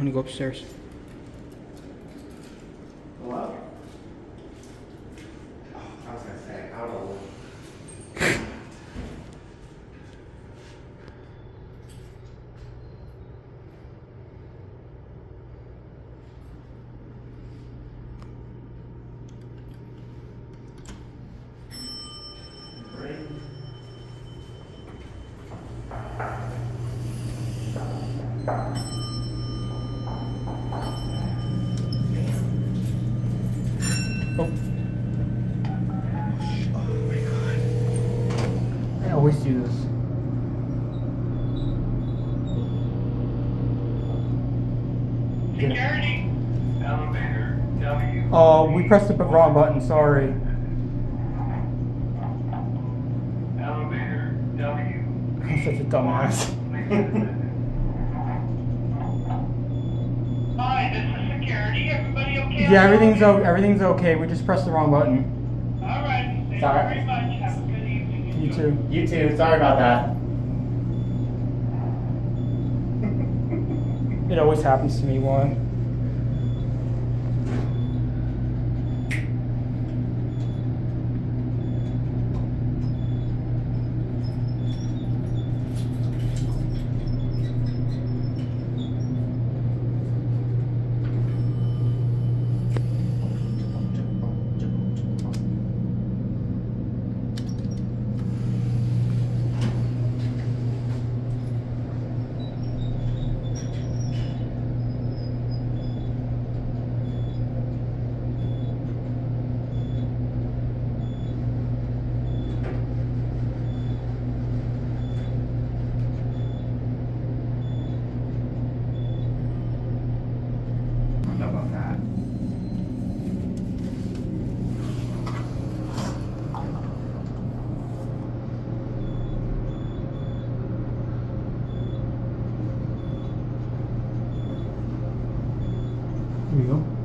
I'm gonna go upstairs. Hello? Oh, I was gonna say, I don't know. Oh. I always do this. Security. Elevator W. Oh, we pressed the wrong button. Sorry. Elevator W. I'm such a dumbass. Hi, this is. Everybody okay? Yeah, everything's o- everything's okay. We just pressed the wrong button. All right. Thank Sorry. you very much. Have a good evening. You too. You too, sorry about that. It always happens to me. Why? Here you go.